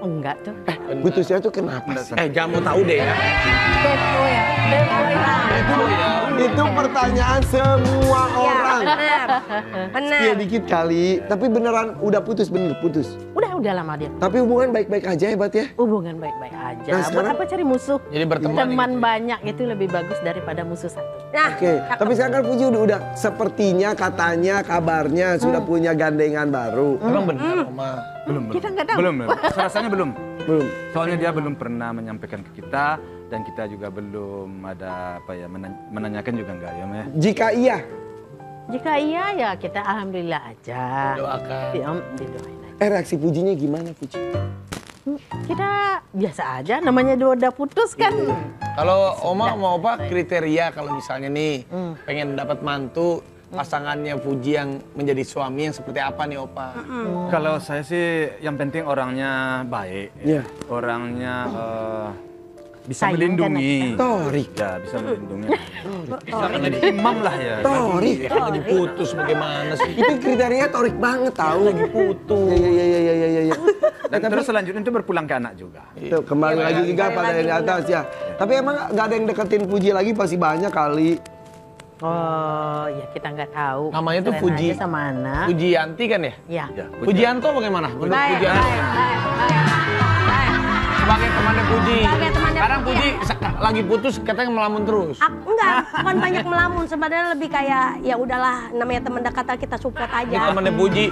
Enggak tuh. Eh, putusnya tuh kenapa sih? Eh, jangan mau tahu deh ya. Ya. Kepo ya. Itu, itu pertanyaan semua Iya, orang. benar. Benar. Iya dikit kali, tapi beneran udah putus bener putus. Udah udah lama dia. Tapi hubungan baik-baik aja hebat ya. Hubungan baik-baik aja. Nah, Buat sekarang- apa cari musuh? Jadi berteman Teman gitu ya. banyak itu lebih bagus daripada musuh satu. Nah, Oke, tapi sekarang kan Puji udah, udah sepertinya katanya kabarnya sudah punya gandengan baru. Emang benar, Oma. Belum, belum. Kita nggak tahu. Belum, belum. Rasanya belum. Belum. Soalnya dia belum pernah menyampaikan ke kita dan kita juga belum ada apa ya mena- menanyakan juga enggak ya, Meh. Jika iya, Jika iya ya kita alhamdulillah aja. Doakan. Di, om, didoain aja. eh reaksi Pujinya gimana Puji? Kita biasa aja namanya dua udah putus kan. Kalau Oma mau apa kriteria kalau misalnya nih pengen dapat mantu pasangannya Puji yang menjadi suami yang seperti apa nih Opa? Kalau saya sih yang penting orangnya baik. Iya. Orangnya eh, bisa Sayang melindungi. Torik. Ya, bisa melindungi. bisa menjadi imam lah ya. Torik. Ya kan lagi putus bagaimana sih? Itu kriterianya Torik banget tahu. Lagi putus. Iya iya iya iya iya iya. Dan terus selanjutnya itu berpulang ke anak juga. Tuh, kembali lagi juga pada yang di atas ya. Tapi emang nggak ada yang deketin Puji lagi pasti banyak kali. Oh ya kita nggak tahu. Namanya tuh Fuji. aja sama anak. Pujianti kan ya? Ya. Ya, Pujianto bagaimana? Menurut baik, Pujianto? baik, baik, baik, baik. Sebagai temannya Puji. Sebagai Sekarang Puji, Puji sa- lagi putus katanya melamun terus. Ah, enggak, bukan banyak melamun. Sebenarnya lebih kayak ya udahlah namanya teman dekat kita support Ini aja. temannya Puji.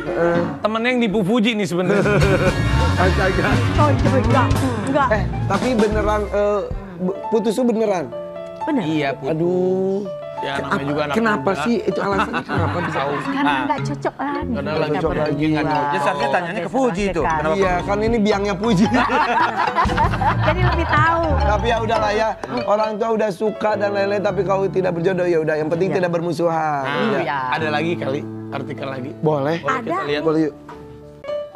Temennya yang nipu Puji nih sebenarnya. Astaga. Oh, enggak, enggak. Eh, tapi beneran eh, bu- putus tuh beneran. Benar. iya putus. Aduh. Ya namanya juga anak kenapa muda. sih itu alasannya kenapa bisa? Karena nggak cocok lagi. Karena kita lagi cocok lagi, nggak cocok. Ya, seharusnya tanyanya ke Fuji itu. Kenapa Iya, kan ini biangnya Puji. Jadi lebih tahu. tapi ya udahlah ya, orang tua udah suka dan lain-lain tapi kalau tidak berjodoh ya udah yang penting Iya. tidak bermusuhan. Iya. Iya. Ada lagi kali artikel lagi. Boleh. Boleh kita Ada. lihat. Boleh yuk.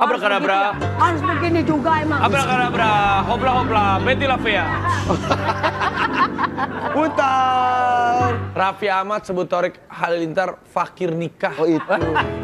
Abrakadabra. Harus begini juga emang. Abrakadabra. Hopla hopla. Betty la fea. Putar. Raffi Ahmad sebut Torik Halilintar fakir nikah. Oh itu.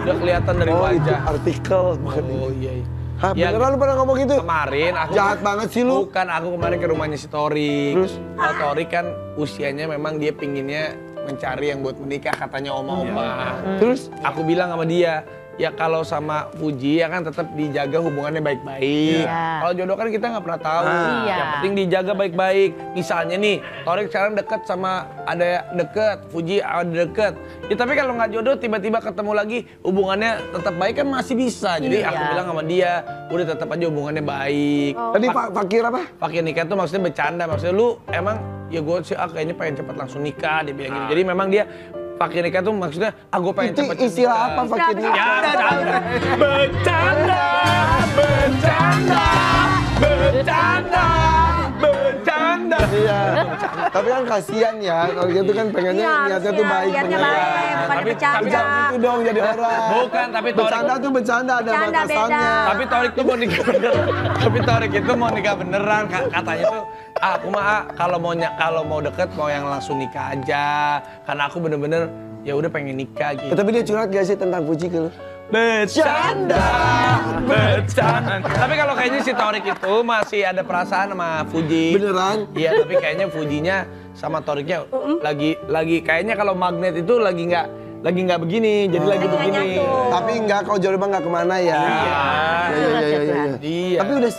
Udah kelihatan dari Oh itu wajah. artikel bukan Oh iya. iya. Hah, Ya, beneran lu pernah ngomong gitu? Kemarin aku Jahat banget sih lu. Bukan aku kemarin ke rumahnya si Torik. Terus? Kalau Torik kan usianya memang dia pinginnya mencari yang buat menikah katanya oma-oma. Terus Aku bilang sama dia, ya kalau sama Puji ya kan tetap dijaga hubungannya baik-baik. Iya. Kalau jodoh kan kita nggak pernah tahu. Iya. Yang penting dijaga baik-baik. Misalnya nih, Torik sekarang deket sama ada deket, Puji ada deket. Ya tapi kalau nggak jodoh tiba-tiba ketemu lagi hubungannya tetap baik kan masih bisa. Jadi Iya. aku bilang sama dia, udah tetap aja hubungannya baik. tadi Pak Fakir apa? Pakai nikah tuh maksudnya bercanda, maksudnya lu emang ya gue sih ah, kayaknya pengen cepat langsung nikah dia bilang gitu. Jadi memang dia pakai nikah tuh maksudnya ah gue pengen Itu cepat istilah apa Fakir? Ya, bercanda, bercanda, bercanda, bercanda, bercanda. Iya. Tapi kan kasihan ya, kalau gitu kan pengennya Iya, niatnya tuh baik. niatnya baik, bercanda. Jangan gitu dong jadi orang. Bukan, tapi Torik- bercanda tuh bercanda ada Bercanda batasannya. beda. Tapi Torik tuh mau nikah beneran. Tapi Torik itu mau nikah beneran. Ka- Katanya tuh, ah, aku mah ah, kalau mau kalau mau deket mau yang langsung nikah aja. Karena aku bener-bener ya udah pengen nikah gitu. tapi dia curhat gak sih tentang Puji ke lu? Bercanda, bercanda. Tapi kalau kayaknya si Torik itu masih ada perasaan sama Fuji. Beneran? Iya, tapi kayaknya Fujinya sama Toriknya lagi lagi kayaknya kalau magnet itu lagi nggak lagi nggak begini, jadi lagi Lagi nggak begini. Tapi enggak, kalau jodoh mah enggak ke mana ya. Iya. Iya, iya, iya, iya, iya. Iya. Tapi udah